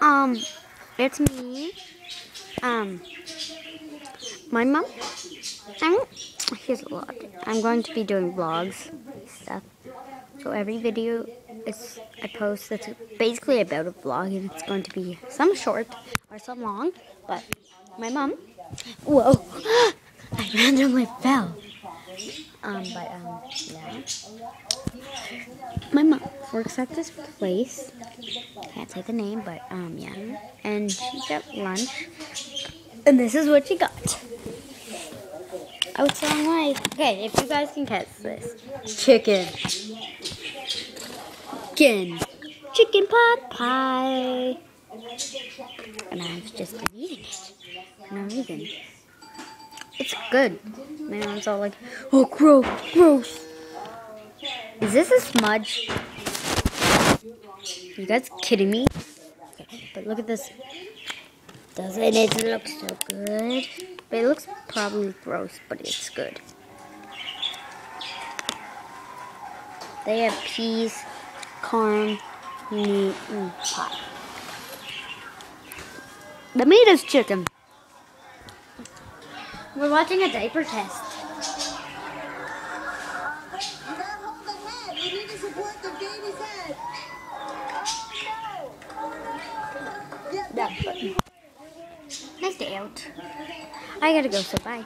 Um, it's me. Um, my mom. I'm, here's a lot. I'm going to be doing vlogs stuff. So every video is I post that's basically about a vlog, and it's going to be some short or some long. But my mom. Whoa! I randomly fell. Um, but um, yeah. My mom works at this place. Can't say the name, but um, yeah. And she got lunch, and this is what she got. The wrong way. Okay, if you guys can catch this, chicken, chicken, chicken pot pie, and I was just eating it for no reason. It's good. My mom's all like, oh, gross, gross. Is this a smudge? you guys kidding me? Okay, but look at this. Doesn't it look so good? But it looks probably gross, but it's good. They have peas, corn, meat, and pie. The meat is chicken. We're watching a diaper test. Nice day out. I gotta go, so bye.